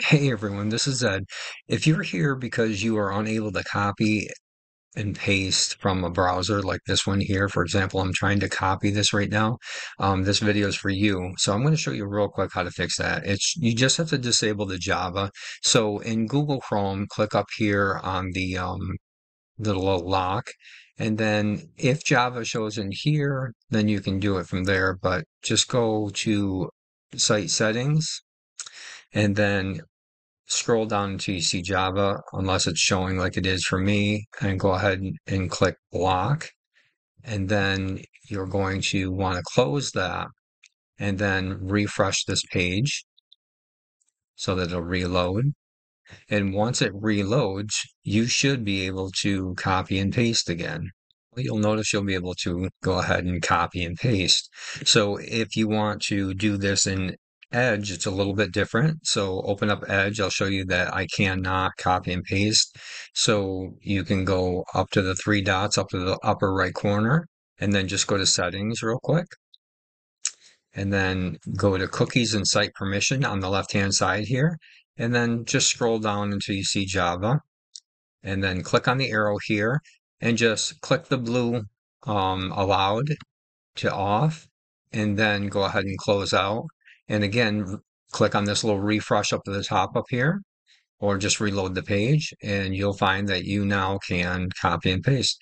Hey everyone, this is Ed. If you're here because you are unable to copy and paste from a browser like this one here, for example, I'm trying to copy this right now. Um, this video is for you. So I'm going to show you real quick how to fix that. It's You just have to disable the Java. So in Google Chrome, click up here on the um, little lock. And then if Java shows in here, then you can do it from there. But just go to Site Settings and then scroll down until you see Java, unless it's showing like it is for me, and go ahead and click block. And then you're going to want to close that and then refresh this page so that it'll reload. And once it reloads, you should be able to copy and paste again. You'll notice you'll be able to go ahead and copy and paste. So if you want to do this in Edge, it's a little bit different. So open up Edge. I'll show you that I cannot copy and paste. So you can go up to the three dots up to the upper right corner and then just go to settings real quick. And then go to cookies and site permission on the left hand side here. And then just scroll down until you see Java. And then click on the arrow here and just click the blue um, allowed to off and then go ahead and close out. And again, click on this little refresh up to the top up here, or just reload the page, and you'll find that you now can copy and paste.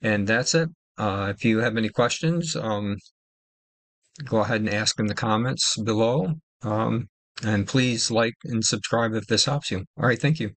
And that's it. Uh, if you have any questions, um, go ahead and ask in the comments below. Um, and please like and subscribe if this helps you. All right, thank you.